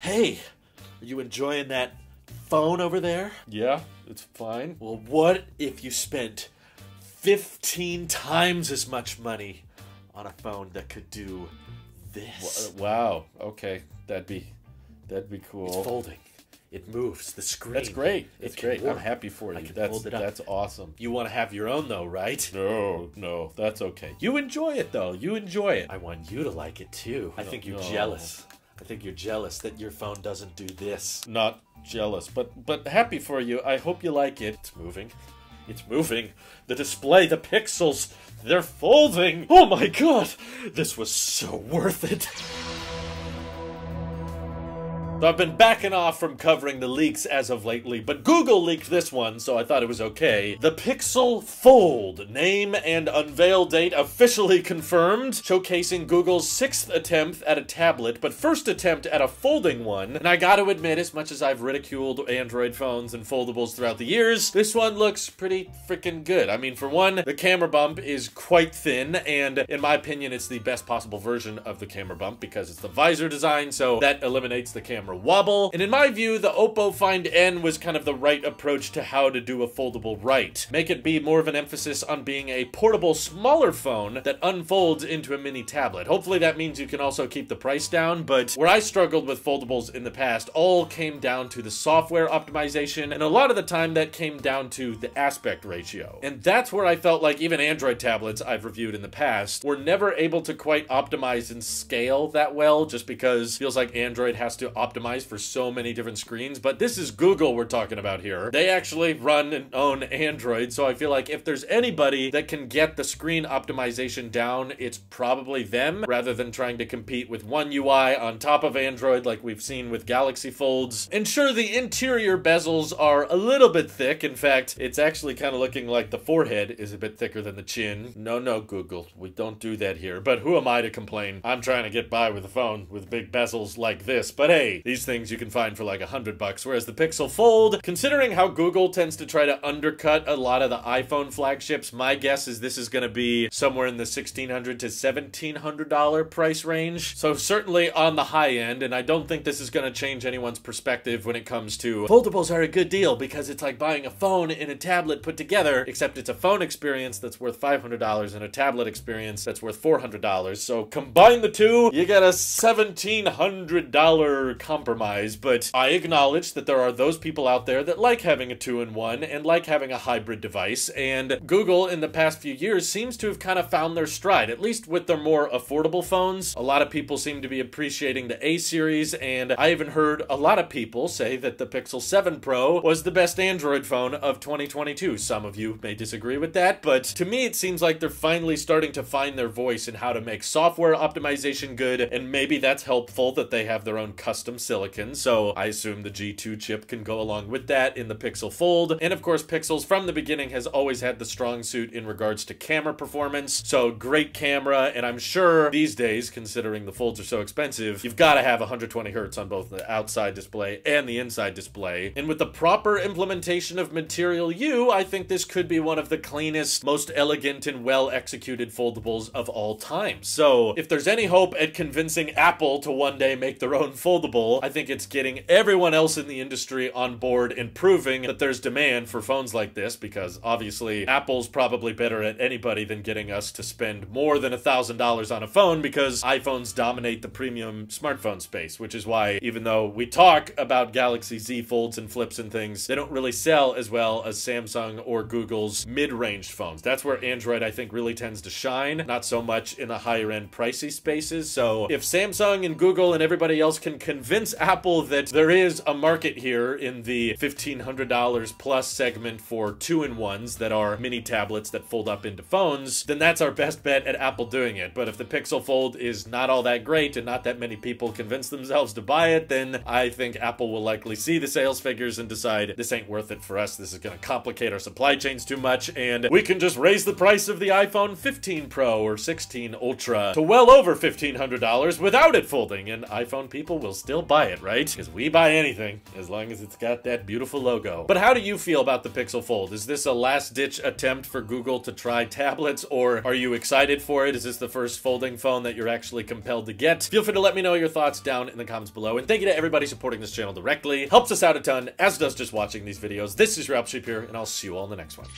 Hey, are you enjoying that phone over there? Yeah, it's fine. Well, what if you spent 15 times as much money on a phone that could do this? Uh, wow. Okay, that'd be that'd be It's cool. folding. It moves the screen. That's great. That's great. I'm happy for you. That's hold it up. that's awesome. You want to have your own though, right? No, no, that's okay. You enjoy it though. You enjoy it. I want you to like it too. I think you're no. jealous. I think you're jealous that your phone doesn't do this. Not jealous, but but happy for you. I hope you like it. It's moving. It's moving. The display, the pixels, they're folding. Oh my god! This was so worth it. So I've been backing off from covering the leaks as of lately, but Google leaked this one, so I thought it was okay. The Pixel Fold, name and unveil date officially confirmed, showcasing Google's sixth attempt at a tablet, but first attempt at a folding one. And I gotta admit, as much as I've ridiculed Android phones and foldables throughout the years, this one looks pretty freaking good. I mean, for one, the camera bump is quite thin, and in my opinion, it's the best possible version of the camera bump because it's the visor design, so that eliminates the camera wobble. And in my view, the Oppo Find N was kind of the right approach to how to do a foldable right. Make it be more of an emphasis on being a portable, smaller phone that unfolds into a mini tablet. Hopefully that means you can also keep the price down, but where I struggled with foldables in the past all came down to the software optimization, and a lot of the time that came down to the aspect ratio. And that's where I felt like even Android tablets I've reviewed in the past were never able to quite optimize and scale that well, just because feels like Android has to optimize for so many different screens. But this is Google we're talking about here. They actually run and own Android, so I feel like if there's anybody that can get the screen optimization down, it's probably them, rather than trying to compete with One UI on top of Android like we've seen with Galaxy Folds. And sure, the interior bezels are a little bit thick. In fact, it's actually kind of looking like the forehead is a bit thicker than the chin. No, no, Google, we don't do that here. But who am I to complain? I'm trying to get by with a phone with big bezels like this. But hey, these things you can find for like a hundred bucks, whereas the Pixel Fold, considering how Google tends to try to undercut a lot of the iPhone flagships, my guess is this is going to be somewhere in the 1,600 to $1,700 price range. So certainly on the high end, and I don't think this is going to change anyone's perspective when it comes to foldables are a good deal because it's like buying a phone and a tablet put together, except it's a phone experience that's worth $500 and a tablet experience that's worth $400. So combine the two, you get a $1,700 compromise. But I acknowledge that there are those people out there that like having a two-in-one and like having a hybrid device, and Google in the past few years seems to have kind of found their stride, at least with their more affordable phones. A lot of people seem to be appreciating the A series, and I even heard a lot of people say that the Pixel 7 Pro was the best Android phone of 2022. Some of you may disagree with that, but to me it seems like they're finally starting to find their voice in how to make software optimization good, and maybe that's helpful that they have their own custom silicon, so I assume the G2 chip can go along with that in the Pixel Fold. And of course, Pixels from the beginning has always had the strong suit in regards to camera performance, so great camera, and I'm sure these days, considering the folds are so expensive, you've got to have 120 hertz on both the outside display and the inside display. And with the proper implementation of Material You, I think this could be one of the cleanest, most elegant, and well executed foldables of all time. So, if there's any hope at convincing Apple to one day make their own foldable, I think it's getting everyone else in the industry on board and proving that there's demand for phones like this because obviously Apple's probably better at anybody than getting us to spend more than a thousand dollars on a phone because iPhones dominate the premium smartphone space, which is why even though we talk about Galaxy Z folds and flips and things, they don't really sell as well as Samsung or Google's mid-range phones. That's where Android I think really tends to shine, not so much in the higher end pricey spaces. So if Samsung and Google and everybody else can convince Apple that there is a market here in the $1,500 plus segment for two-in-ones that are mini tablets that fold up into phones, then that's our best bet at Apple doing it. But if the Pixel Fold is not all that great and not that many people convince themselves to buy it, then I think Apple will likely see the sales figures and decide this ain't worth it for us. This is going to complicate our supply chains too much, and we can just raise the price of the iPhone 15 Pro or 16 Ultra to well over $1,500 without it folding, and iPhone people will still buy it, right? Because we buy anything, as long as it's got that beautiful logo. But how do you feel about the Pixel Fold? Is this a last-ditch attempt for Google to try tablets, or are you excited for it? Is this the first folding phone that you're actually compelled to get? Feel free to let me know your thoughts down in the comments below, and thank you to everybody supporting this channel directly. Helps us out a ton, as does just watching these videos. This is Ralph Sheep here, and I'll see you all in the next one.